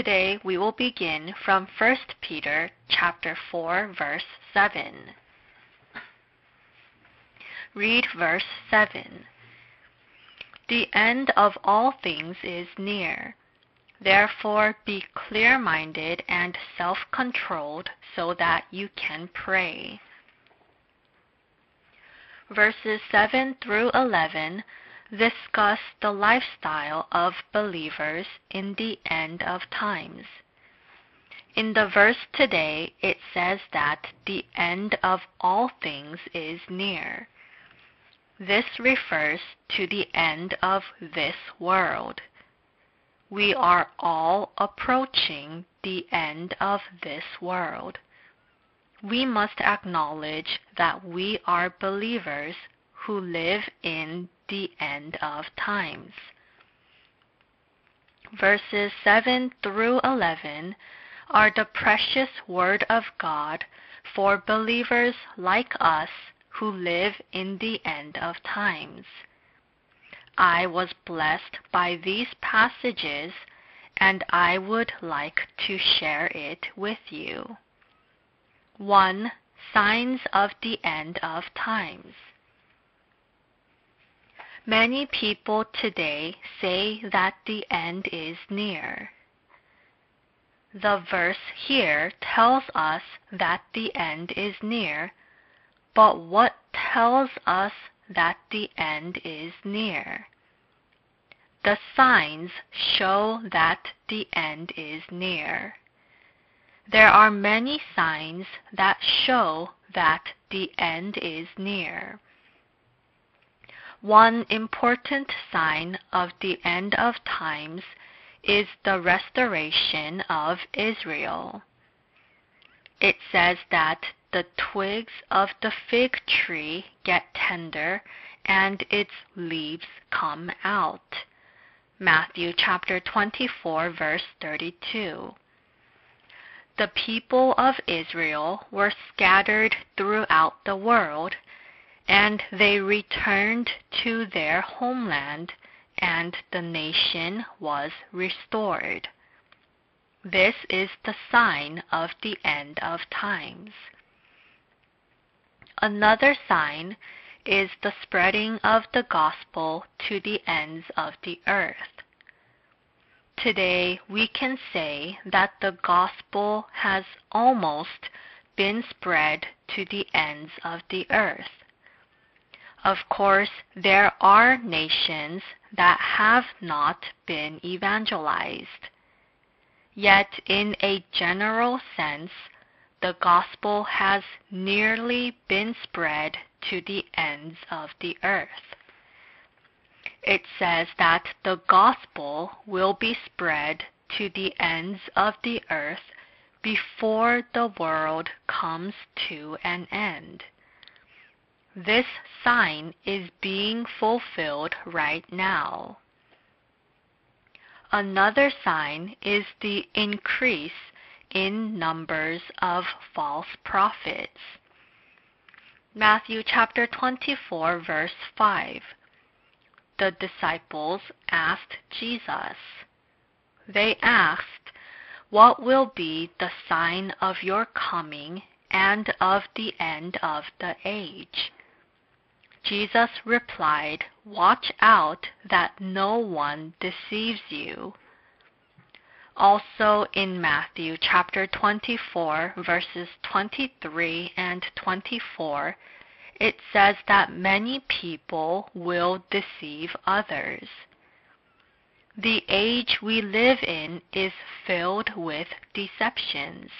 Today we will begin from 1 Peter chapter 4 verse 7. Read verse 7. The end of all things is near. Therefore be clear-minded and self-controlled so that you can pray. Verses 7 through 11 discuss the lifestyle of believers in the end of times. In the verse today, it says that the end of all things is near. This refers to the end of this world. We are all approaching the end of this world. We must acknowledge that we are believers who live in the end of times. Verses 7 through 11 are the precious Word of God for believers like us who live in the end of times. I was blessed by these passages and I would like to share it with you. 1. Signs of the end of times. Many people today say that the end is near. The verse here tells us that the end is near, but what tells us that the end is near? The signs show that the end is near. There are many signs that show that the end is near. One important sign of the end of times is the restoration of Israel. It says that the twigs of the fig tree get tender and its leaves come out. Matthew chapter 24 verse 32. The people of Israel were scattered throughout the world and they returned to their homeland, and the nation was restored. This is the sign of the end of times. Another sign is the spreading of the gospel to the ends of the earth. Today we can say that the gospel has almost been spread to the ends of the earth. Of course, there are nations that have not been evangelized. Yet, in a general sense, the gospel has nearly been spread to the ends of the earth. It says that the gospel will be spread to the ends of the earth before the world comes to an end. This sign is being fulfilled right now. Another sign is the increase in numbers of false prophets. Matthew chapter 24 verse 5. The disciples asked Jesus. They asked, What will be the sign of your coming and of the end of the age? Jesus replied, Watch out that no one deceives you. Also in Matthew chapter 24 verses 23 and 24, it says that many people will deceive others. The age we live in is filled with deceptions.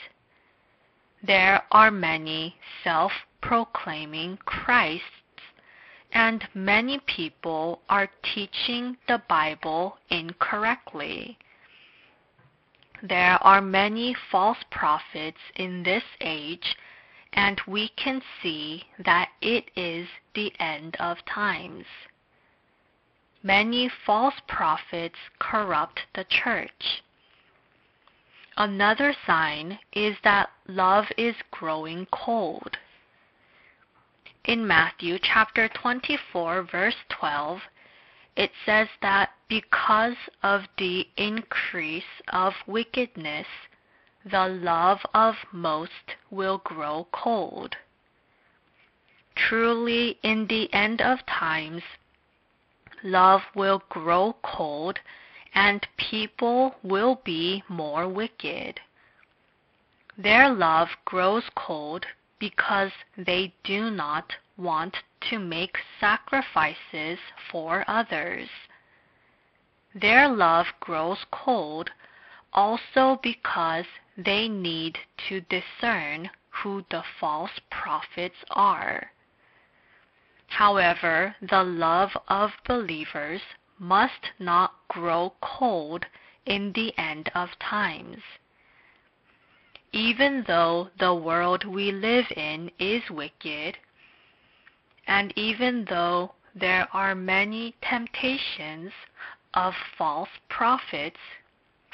There are many self-proclaiming Christs and many people are teaching the Bible incorrectly. There are many false prophets in this age, and we can see that it is the end of times. Many false prophets corrupt the church. Another sign is that love is growing cold. In Matthew chapter 24 verse 12, it says that because of the increase of wickedness, the love of most will grow cold. Truly, in the end of times, love will grow cold and people will be more wicked. Their love grows cold because they do not want to make sacrifices for others. Their love grows cold also because they need to discern who the false prophets are. However, the love of believers must not grow cold in the end of times. Even though the world we live in is wicked, and even though there are many temptations of false prophets,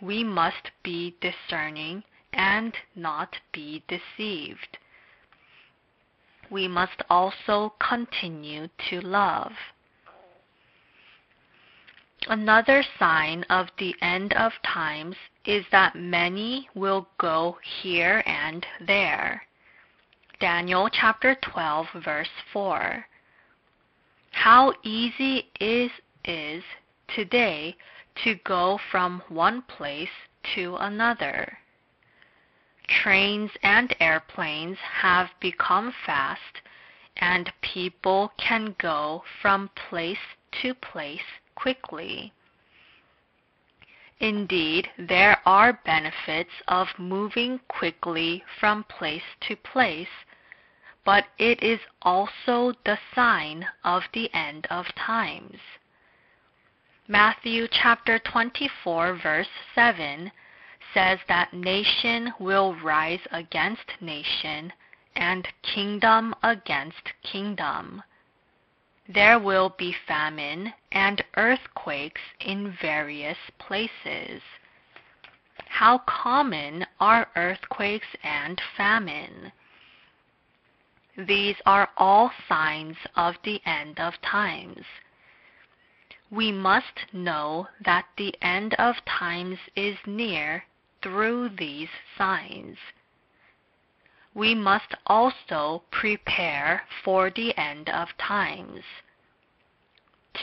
we must be discerning and not be deceived. We must also continue to love. Another sign of the end of times is that many will go here and there. Daniel chapter 12 verse 4. How easy it is today to go from one place to another. Trains and airplanes have become fast and people can go from place to place quickly. Indeed, there are benefits of moving quickly from place to place, but it is also the sign of the end of times. Matthew chapter 24 verse 7 says that nation will rise against nation and kingdom against kingdom. There will be famine and earthquakes in various places. How common are earthquakes and famine? These are all signs of the end of times. We must know that the end of times is near through these signs. We must also prepare for the end of times.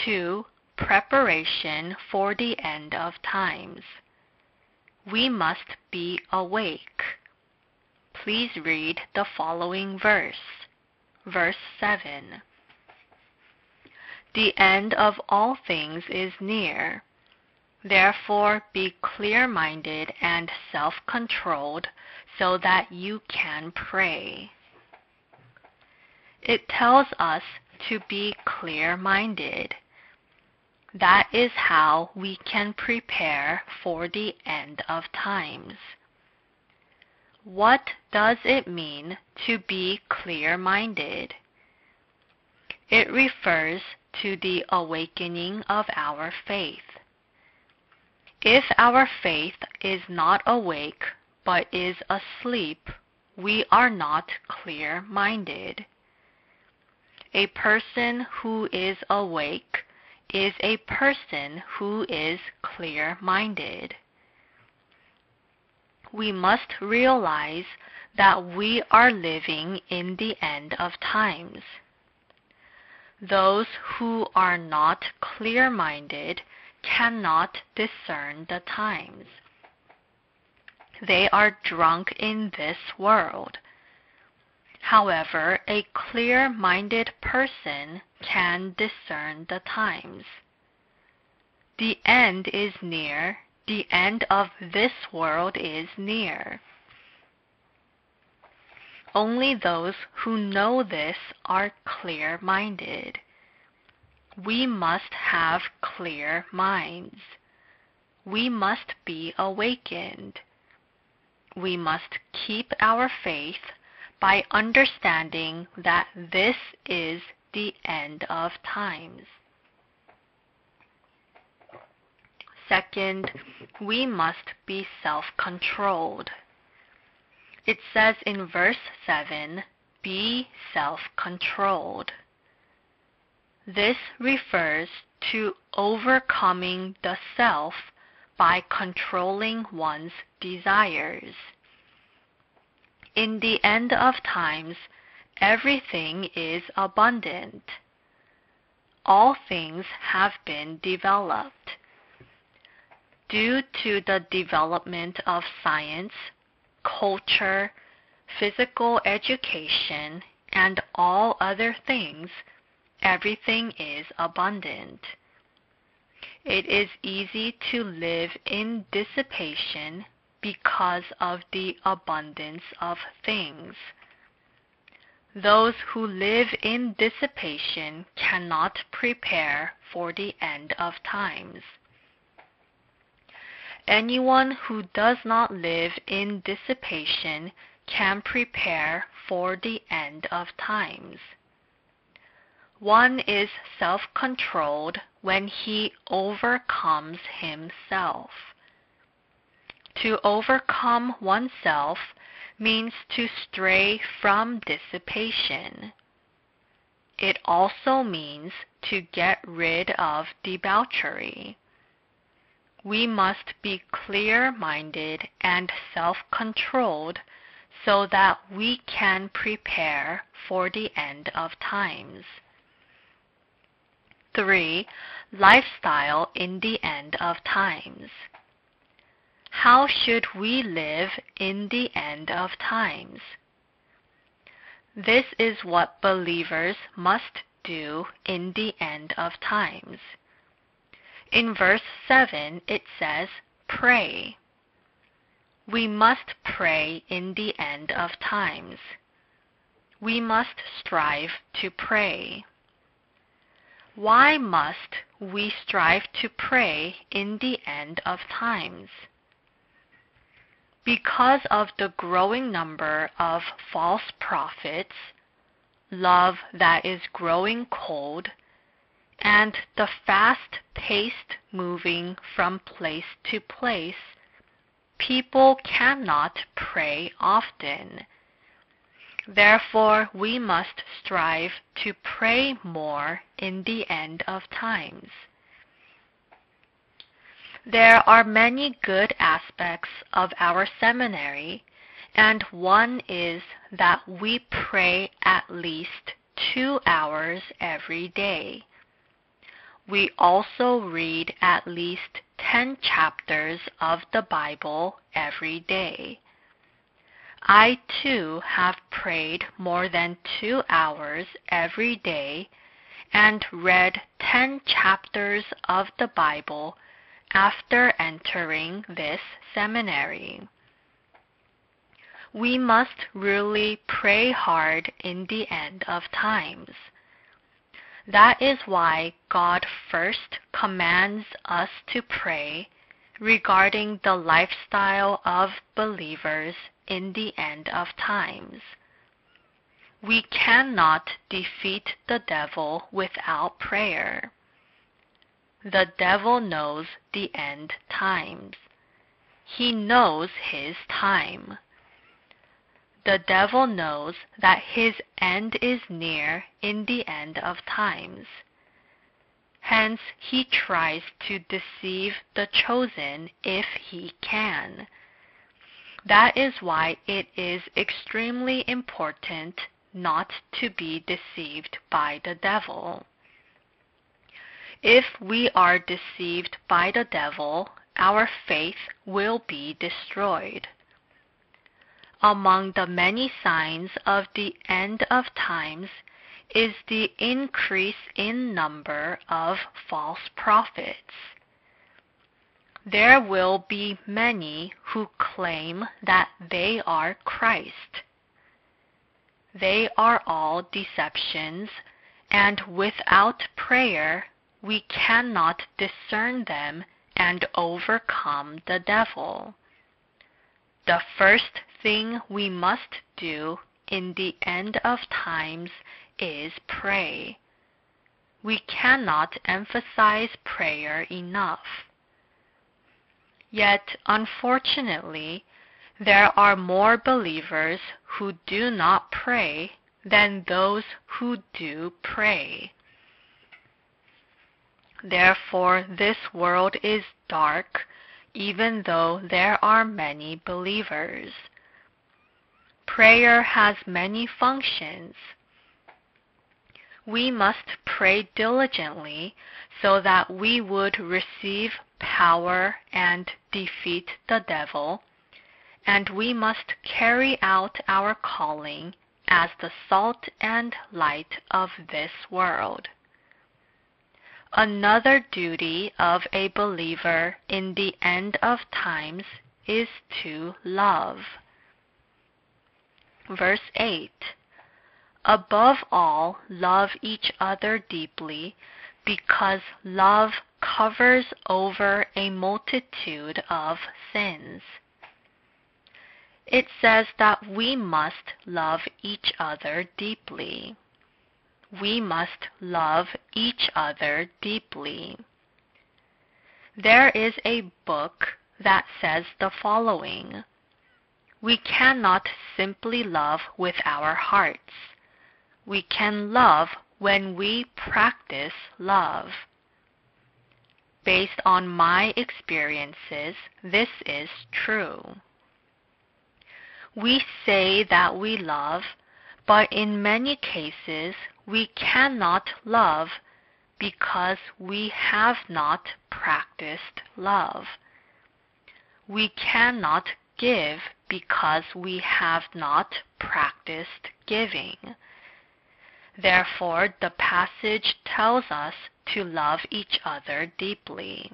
2. Preparation for the end of times. We must be awake. Please read the following verse. Verse 7. The end of all things is near. Therefore be clear minded and self controlled so that you can pray. It tells us to be clear minded. That is how we can prepare for the end of times. What does it mean to be clear minded? It refers to the awakening of our faith. If our faith is not awake but is asleep, we are not clear minded. A person who is awake is a person who is clear minded. We must realize that we are living in the end of times. Those who are not clear minded cannot discern the times. They are drunk in this world. However, a clear minded person can discern the times. The end is near, the end of this world is near. Only those who know this are clear minded. We must have clear minds. We must be awakened. We must keep our faith by understanding that this is the end of times. Second, we must be self controlled. It says in verse 7 be self controlled. This refers to overcoming the self by controlling one's desires. In the end of times, everything is abundant. All things have been developed. Due to the development of science, culture, physical education, and all other things, everything is abundant. It is easy to live in dissipation because of the abundance of things. Those who live in dissipation cannot prepare for the end of times. Anyone who does not live in dissipation can prepare for the end of times. One is self controlled when he overcomes himself. To overcome oneself means to stray from dissipation. It also means to get rid of debauchery. We must be clear minded and self controlled so that we can prepare for the end of times. 3. Lifestyle in the end of times. How should we live in the end of times? This is what believers must do in the end of times. In verse 7, it says, Pray. We must pray in the end of times. We must strive to pray. Why must we strive to pray in the end of times? Because of the growing number of false prophets, love that is growing cold, and the fast paced moving from place to place, people cannot pray often. Therefore, we must strive to pray more in the end of times. There are many good aspects of our seminary, and one is that we pray at least two hours every day. We also read at least 10 chapters of the Bible every day. I too have prayed more than two hours every day and read 10 chapters of the Bible after entering this seminary. We must really pray hard in the end of times. That is why God first commands us to pray regarding the lifestyle of believers in the end of times. We cannot defeat the devil without prayer. The devil knows the end times. He knows his time. The devil knows that his end is near in the end of times. Hence, he tries to deceive the chosen if he can. That is why it is extremely important not to be deceived by the devil. If we are deceived by the devil, our faith will be destroyed. Among the many signs of the end of times is the increase in number of false prophets there will be many who claim that they are Christ. They are all deceptions, and without prayer we cannot discern them and overcome the devil. The first thing we must do in the end of times is pray. We cannot emphasize prayer enough. Yet, unfortunately, there are more believers who do not pray than those who do pray. Therefore, this world is dark, even though there are many believers. Prayer has many functions. We must pray diligently so that we would receive power and defeat the devil, and we must carry out our calling as the salt and light of this world. Another duty of a believer in the end of times is to love. Verse 8 Above all, love each other deeply, because love covers over a multitude of sins. It says that we must love each other deeply. We must love each other deeply. There is a book that says the following We cannot simply love with our hearts. We can love when we practice love. Based on my experiences, this is true. We say that we love, but in many cases we cannot love because we have not practiced love. We cannot give because we have not practiced giving. Therefore, the passage tells us to love each other deeply.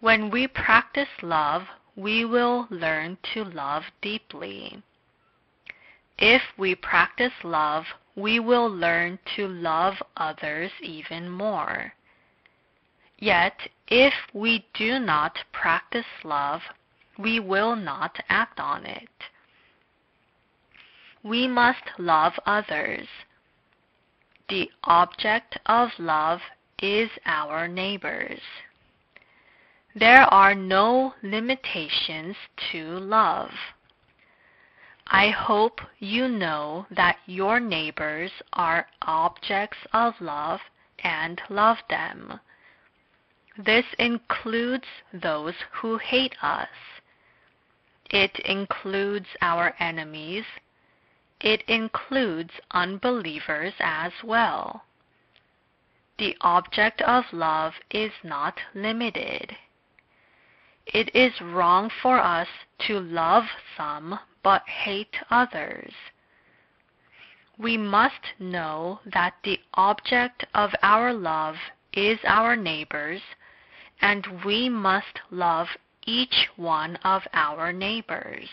When we practice love, we will learn to love deeply. If we practice love, we will learn to love others even more. Yet, if we do not practice love, we will not act on it. We must love others. The object of love is our neighbors. There are no limitations to love. I hope you know that your neighbors are objects of love and love them. This includes those who hate us. It includes our enemies. It includes unbelievers as well. The object of love is not limited. It is wrong for us to love some but hate others. We must know that the object of our love is our neighbors, and we must love each one of our neighbors.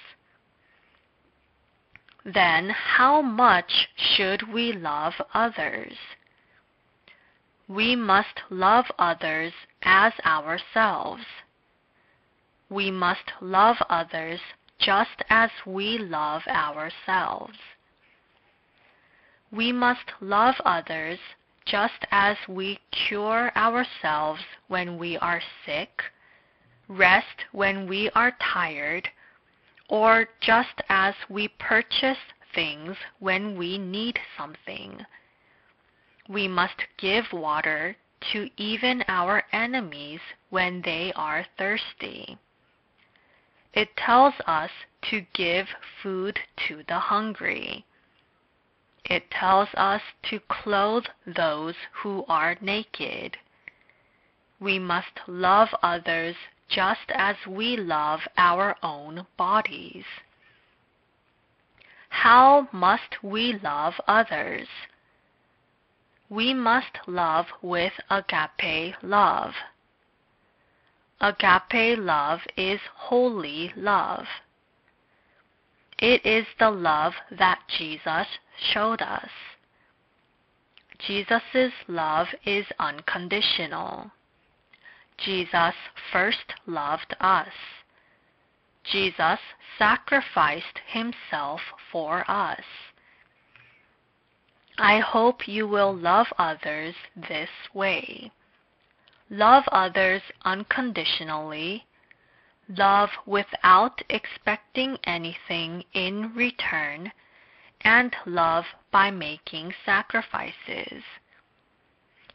Then how much should we love others? We must love others as ourselves we must love others just as we love ourselves. We must love others just as we cure ourselves when we are sick, rest when we are tired, or just as we purchase things when we need something. We must give water to even our enemies when they are thirsty. It tells us to give food to the hungry. It tells us to clothe those who are naked. We must love others just as we love our own bodies. How must we love others? We must love with agape love. Agape love is holy love. It is the love that Jesus showed us. Jesus' love is unconditional. Jesus first loved us. Jesus sacrificed himself for us. I hope you will love others this way love others unconditionally, love without expecting anything in return, and love by making sacrifices.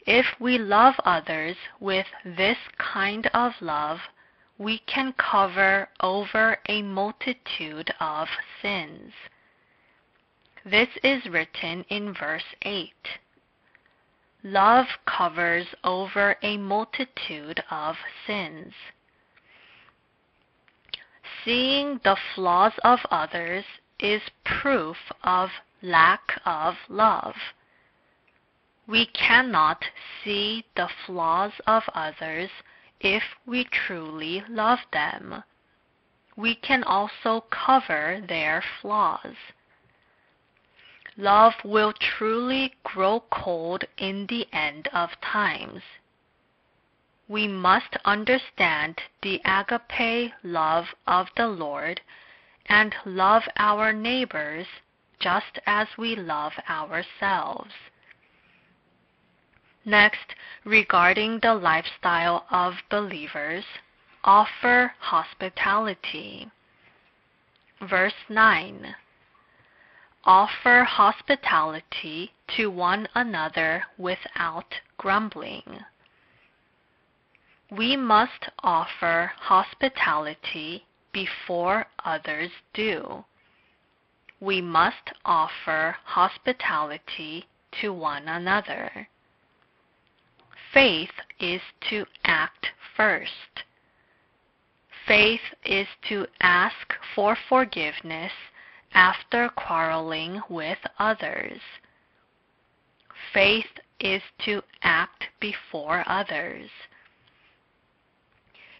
If we love others with this kind of love, we can cover over a multitude of sins. This is written in verse 8. Love covers over a multitude of sins. Seeing the flaws of others is proof of lack of love. We cannot see the flaws of others if we truly love them. We can also cover their flaws. Love will truly grow cold in the end of times. We must understand the agape love of the Lord and love our neighbors just as we love ourselves. Next, regarding the lifestyle of believers, offer hospitality. Verse 9 Offer hospitality to one another without grumbling. We must offer hospitality before others do. We must offer hospitality to one another. Faith is to act first. Faith is to ask for forgiveness after quarreling with others. Faith is to act before others.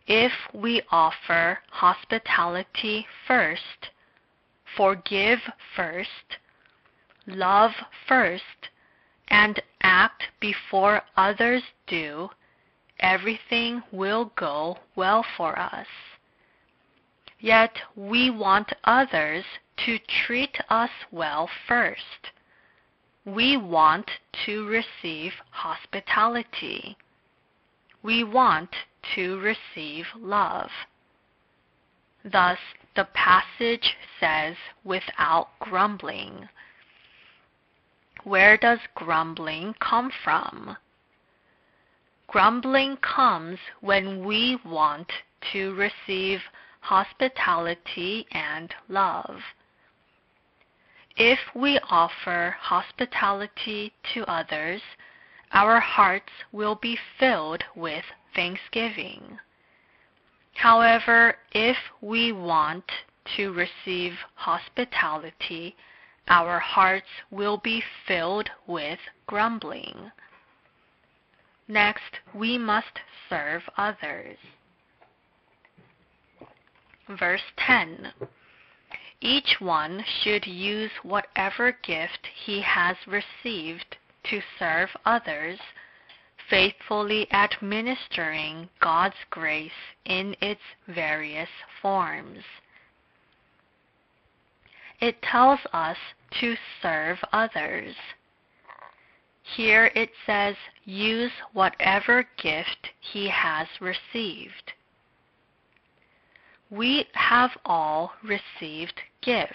If we offer hospitality first, forgive first, love first, and act before others do, everything will go well for us. Yet we want others to treat us well first. We want to receive hospitality. We want to receive love. Thus, the passage says, without grumbling. Where does grumbling come from? Grumbling comes when we want to receive hospitality and love. If we offer hospitality to others, our hearts will be filled with thanksgiving. However, if we want to receive hospitality, our hearts will be filled with grumbling. Next, we must serve others. Verse 10 Each one should use whatever gift he has received to serve others, faithfully administering God's grace in its various forms it tells us to serve others. Here it says, use whatever gift he has received. We have all received gifts.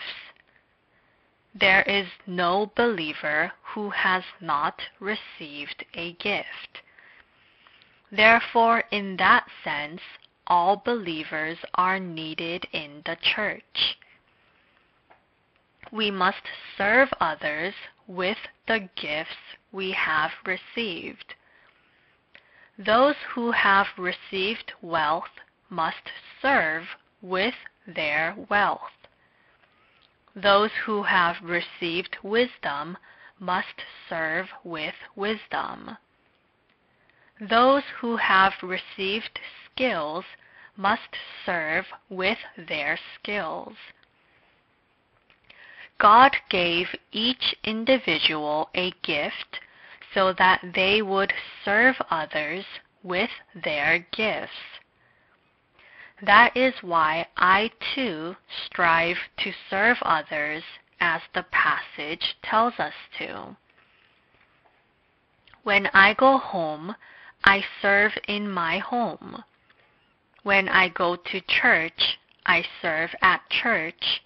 There is no believer who has not received a gift. Therefore, in that sense, all believers are needed in the church we must serve others with the gifts we have received. Those who have received wealth must serve with their wealth. Those who have received wisdom must serve with wisdom. Those who have received skills must serve with their skills. God gave each individual a gift so that they would serve others with their gifts. That is why I too strive to serve others as the passage tells us to. When I go home, I serve in my home. When I go to church, I serve at church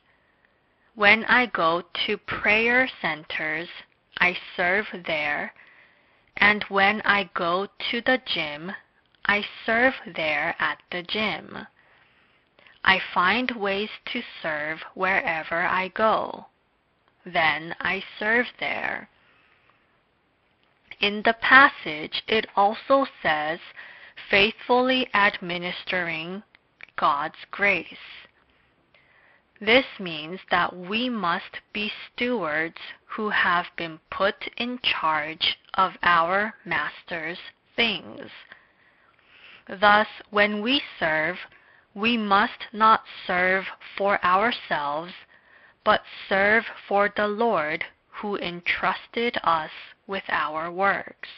when I go to prayer centers, I serve there, And when I go to the gym, I serve there at the gym. I find ways to serve wherever I go. Then I serve there. In the passage, it also says, faithfully administering God's grace. This means that we must be stewards who have been put in charge of our Master's things. Thus, when we serve, we must not serve for ourselves, but serve for the Lord who entrusted us with our works.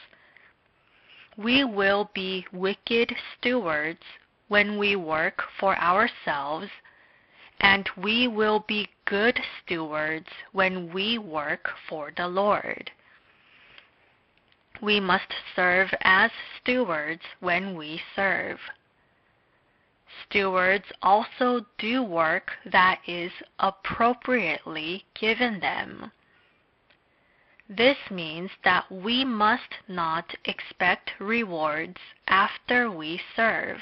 We will be wicked stewards when we work for ourselves, and we will be good stewards when we work for the Lord. We must serve as stewards when we serve. Stewards also do work that is appropriately given them. This means that we must not expect rewards after we serve.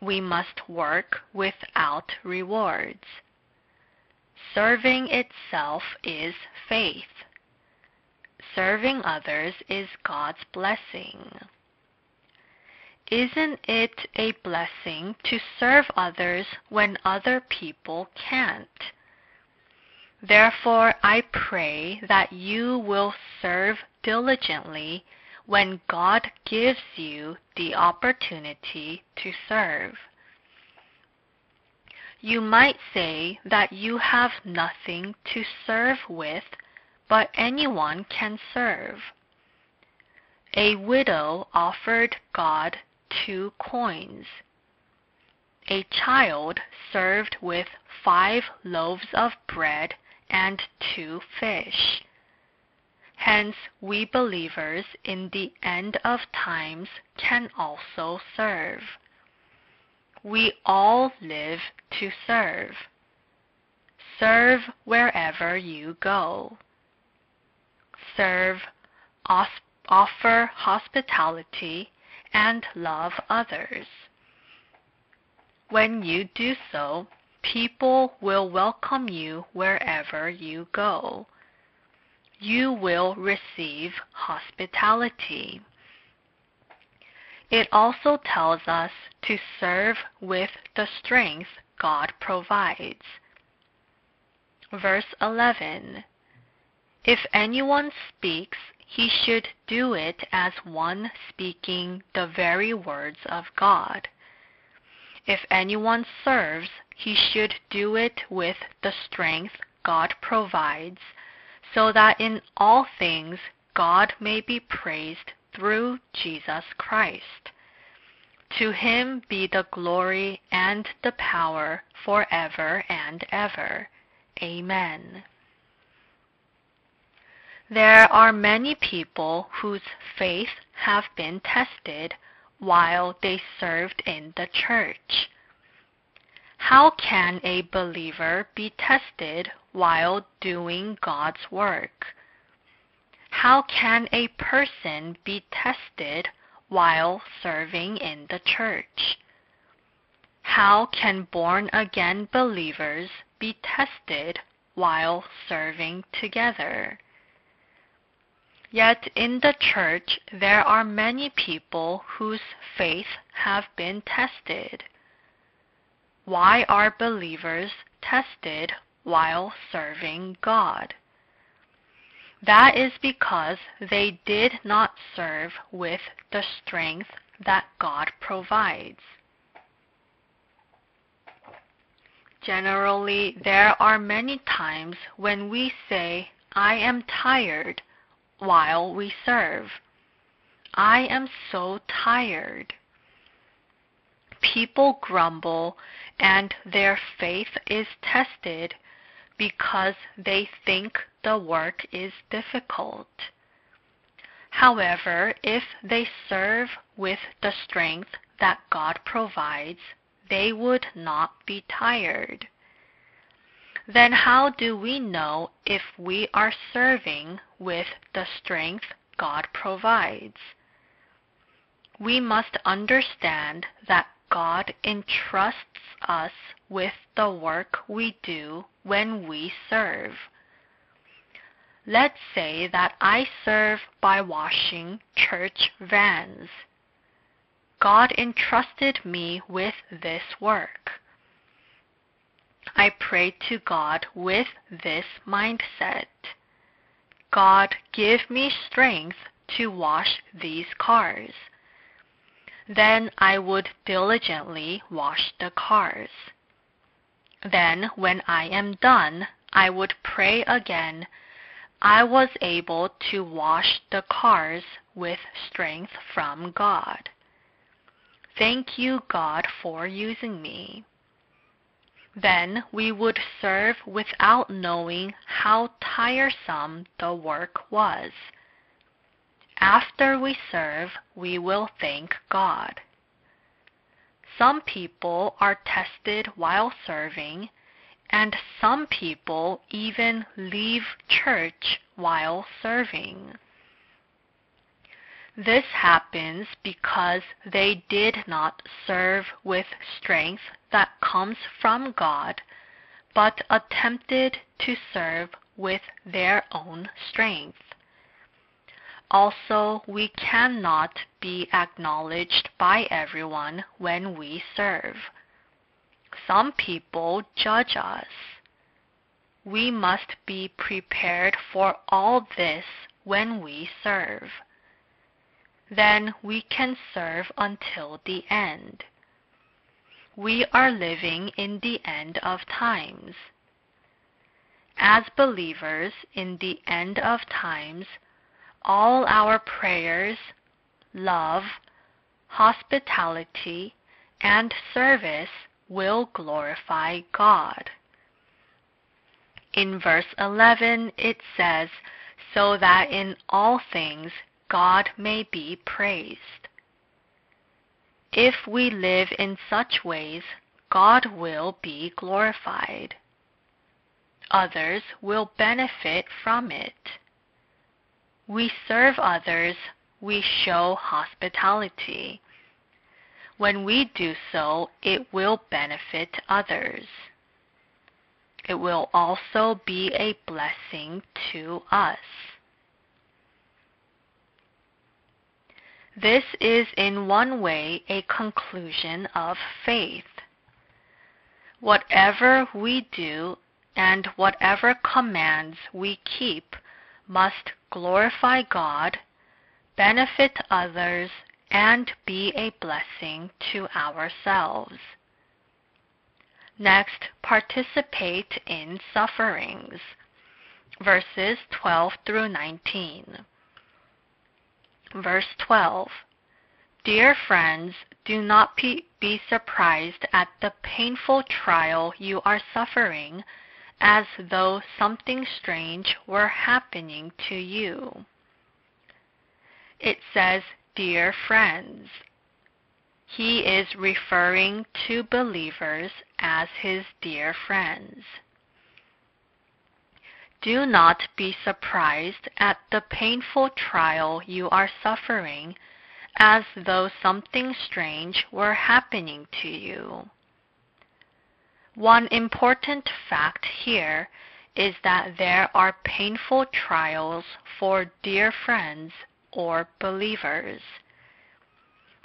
We must work without rewards. Serving itself is faith. Serving others is God's blessing. Isn't it a blessing to serve others when other people can't? Therefore, I pray that you will serve diligently when God gives you the opportunity to serve. You might say that you have nothing to serve with, but anyone can serve. A widow offered God two coins. A child served with five loaves of bread and two fish. Hence, we believers in the end of times can also serve. We all live to serve. Serve wherever you go. Serve, offer hospitality, and love others. When you do so, people will welcome you wherever you go. You will receive hospitality. It also tells us to serve with the strength God provides. Verse 11 If anyone speaks, he should do it as one speaking the very words of God. If anyone serves, he should do it with the strength God provides, so that in all things God may be praised through Jesus Christ. To him be the glory and the power forever and ever. Amen. There are many people whose faith have been tested while they served in the church. How can a believer be tested while doing God's work? How can a person be tested while serving in the church? How can born again believers be tested while serving together? Yet in the church there are many people whose faith have been tested. Why are believers tested while serving God? That is because they did not serve with the strength that God provides. Generally, there are many times when we say, I am tired, while we serve. I am so tired. People grumble and their faith is tested because they think the work is difficult. However, if they serve with the strength that God provides, they would not be tired. Then how do we know if we are serving with the strength God provides. We must understand that God entrusts us with the work we do when we serve. Let's say that I serve by washing church vans. God entrusted me with this work. I pray to God with this mindset. God, give me strength to wash these cars. Then I would diligently wash the cars. Then, when I am done, I would pray again. I was able to wash the cars with strength from God. Thank you, God, for using me. Then we would serve without knowing how tiresome the work was. After we serve, we will thank God. Some people are tested while serving, and some people even leave church while serving. This happens because they did not serve with strength that comes from God, but attempted to serve with their own strength. Also, we cannot be acknowledged by everyone when we serve. Some people judge us. We must be prepared for all this when we serve. Then we can serve until the end. We are living in the end of times. As believers in the end of times, all our prayers, love, hospitality, and service will glorify God. In verse 11 it says, So that in all things God may be praised. If we live in such ways, God will be glorified. Others will benefit from it we serve others, we show hospitality. When we do so, it will benefit others. It will also be a blessing to us. This is in one way a conclusion of faith. Whatever we do and whatever commands we keep must glorify God, benefit others, and be a blessing to ourselves. Next, participate in sufferings. Verses 12 through 19. Verse 12. Dear friends, do not be surprised at the painful trial you are suffering as though something strange were happening to you. It says, Dear friends. He is referring to believers as his dear friends. Do not be surprised at the painful trial you are suffering as though something strange were happening to you. One important fact here is that there are painful trials for dear friends or believers.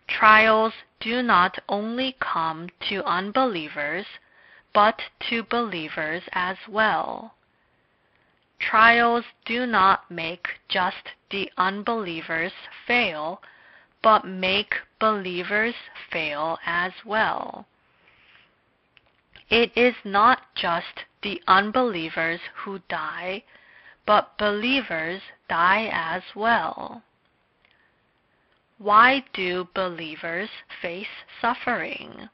Trials do not only come to unbelievers, but to believers as well. Trials do not make just the unbelievers fail, but make believers fail as well. It is not just the unbelievers who die, but believers die as well. Why do believers face suffering?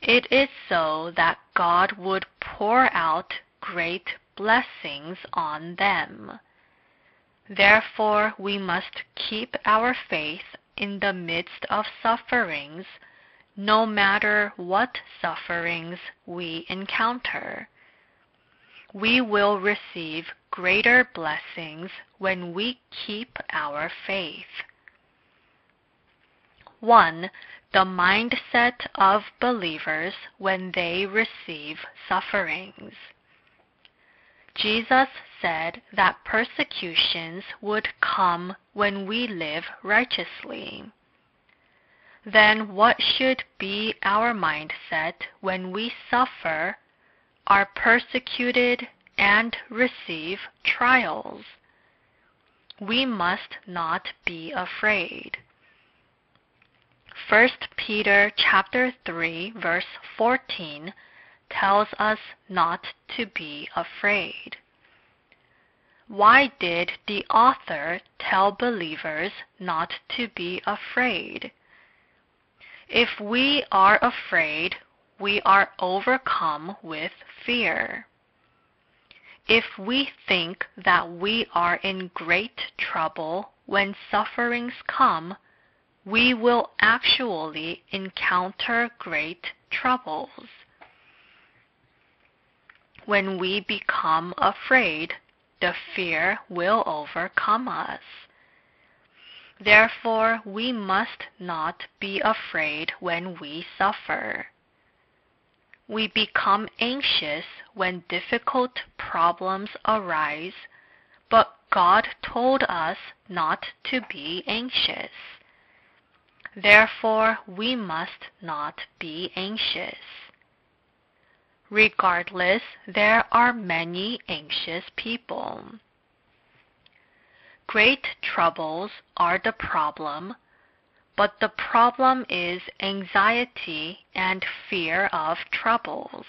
It is so that God would pour out great blessings on them. Therefore, we must keep our faith in the midst of sufferings no matter what sufferings we encounter. We will receive greater blessings when we keep our faith. 1. The mindset of believers when they receive sufferings. Jesus said that persecutions would come when we live righteously. Then what should be our mindset when we suffer, are persecuted, and receive trials? We must not be afraid. 1 Peter chapter 3 verse 14 tells us not to be afraid. Why did the author tell believers not to be afraid? If we are afraid, we are overcome with fear. If we think that we are in great trouble when sufferings come, we will actually encounter great troubles. When we become afraid, the fear will overcome us. Therefore, we must not be afraid when we suffer. We become anxious when difficult problems arise, but God told us not to be anxious. Therefore, we must not be anxious. Regardless, there are many anxious people. Great troubles are the problem, but the problem is anxiety and fear of troubles.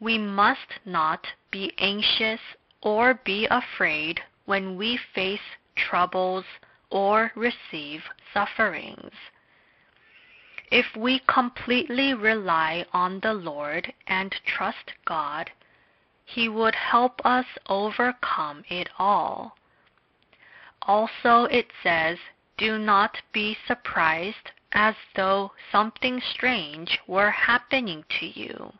We must not be anxious or be afraid when we face troubles or receive sufferings. If we completely rely on the Lord and trust God, He would help us overcome it all. Also, it says, Do not be surprised as though something strange were happening to you.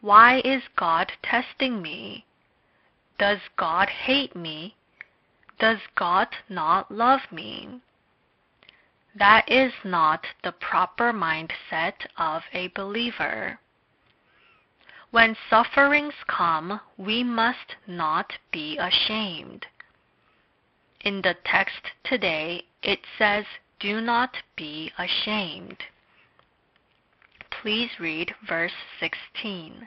Why is God testing me? Does God hate me? Does God not love me? That is not the proper mindset of a believer. When sufferings come, we must not be ashamed. In the text today, it says, Do not be ashamed. Please read verse 16.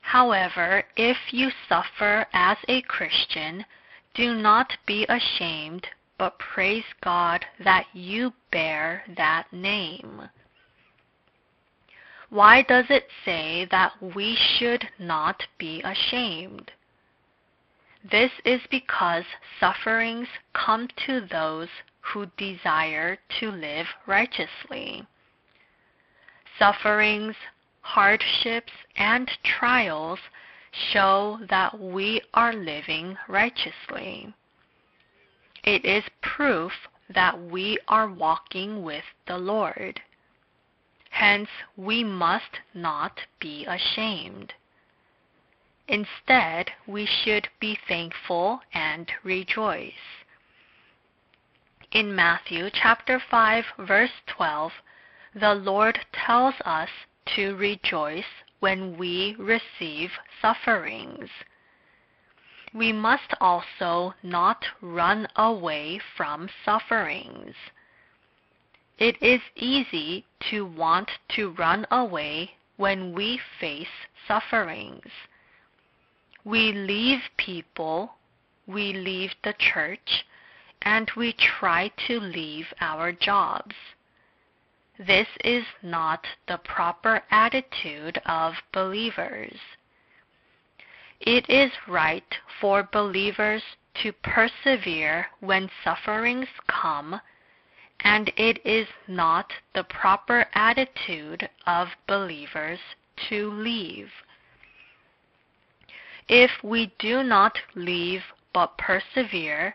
However, if you suffer as a Christian, do not be ashamed, but praise God that you bear that name. Why does it say that we should not be ashamed? This is because sufferings come to those who desire to live righteously. Sufferings, hardships, and trials show that we are living righteously. It is proof that we are walking with the Lord. Hence, we must not be ashamed. Instead, we should be thankful and rejoice. In Matthew chapter 5 verse 12, the Lord tells us to rejoice when we receive sufferings. We must also not run away from sufferings. It is easy to want to run away when we face sufferings. We leave people, we leave the church, and we try to leave our jobs. This is not the proper attitude of believers. It is right for believers to persevere when sufferings come, and it is not the proper attitude of believers to leave. If we do not leave but persevere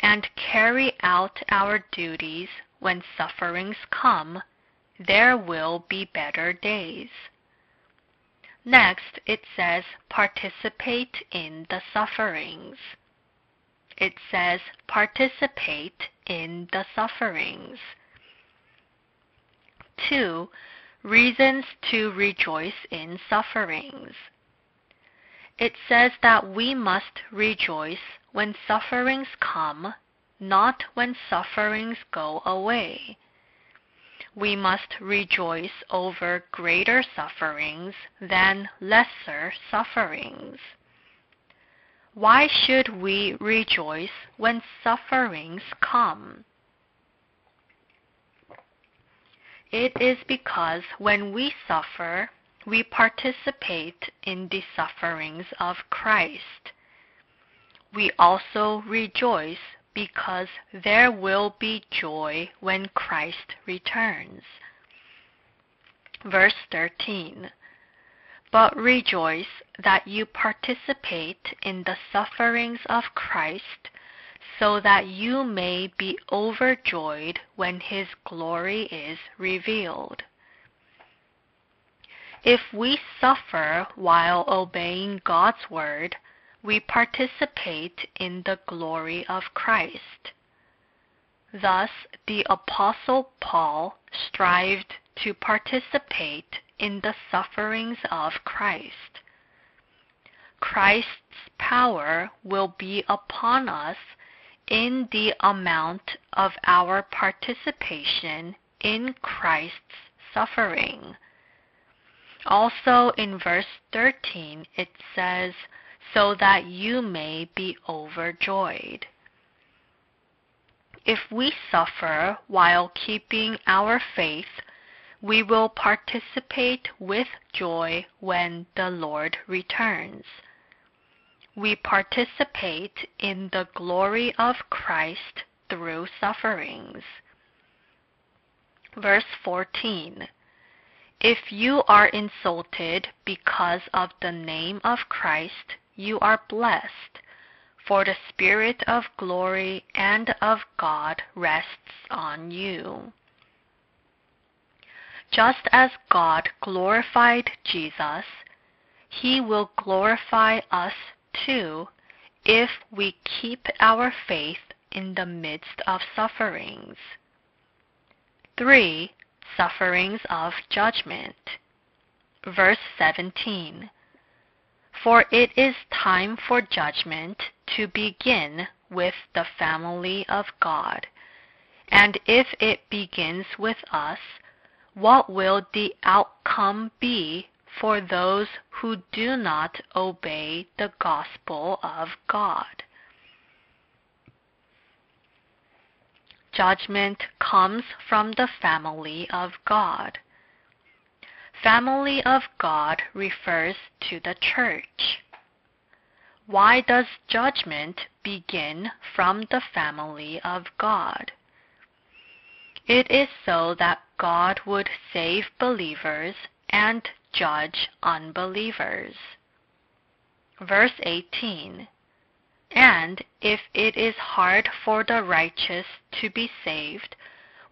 and carry out our duties when sufferings come, there will be better days. Next, it says participate in the sufferings. It says participate in the sufferings. 2. Reasons to rejoice in sufferings. It says that we must rejoice when sufferings come, not when sufferings go away. We must rejoice over greater sufferings than lesser sufferings. Why should we rejoice when sufferings come? It is because when we suffer, we participate in the sufferings of Christ. We also rejoice because there will be joy when Christ returns. Verse 13 But rejoice that you participate in the sufferings of Christ, so that you may be overjoyed when his glory is revealed. If we suffer while obeying God's word, we participate in the glory of Christ. Thus, the Apostle Paul strived to participate in the sufferings of Christ. Christ's power will be upon us in the amount of our participation in Christ's suffering. Also in verse 13 it says, so that you may be overjoyed. If we suffer while keeping our faith, we will participate with joy when the Lord returns. We participate in the glory of Christ through sufferings. Verse 14 If you are insulted because of the name of Christ, you are blessed, for the Spirit of glory and of God rests on you. Just as God glorified Jesus, he will glorify us too if we keep our faith in the midst of sufferings. 3. Sufferings of Judgment. Verse 17 for it is time for judgment to begin with the family of God. And if it begins with us, what will the outcome be for those who do not obey the gospel of God? Judgment comes from the family of God family of God refers to the church. Why does judgment begin from the family of God? It is so that God would save believers and judge unbelievers. Verse 18 And if it is hard for the righteous to be saved,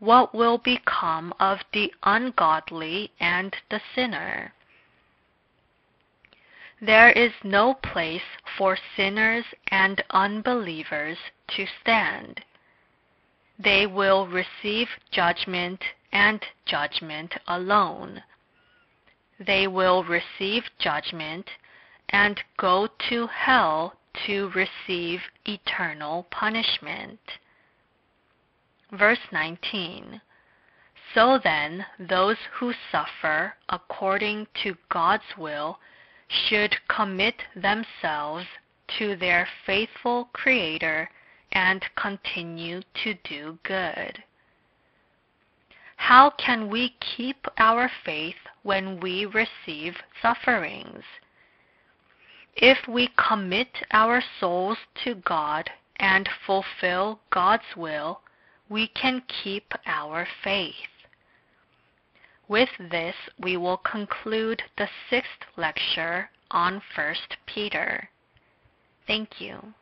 what will become of the ungodly and the sinner? There is no place for sinners and unbelievers to stand. They will receive judgment and judgment alone. They will receive judgment and go to hell to receive eternal punishment. Verse 19 So then, those who suffer according to God's will should commit themselves to their faithful Creator and continue to do good. How can we keep our faith when we receive sufferings? If we commit our souls to God and fulfill God's will, we can keep our faith. With this, we will conclude the sixth lecture on 1 Peter. Thank you.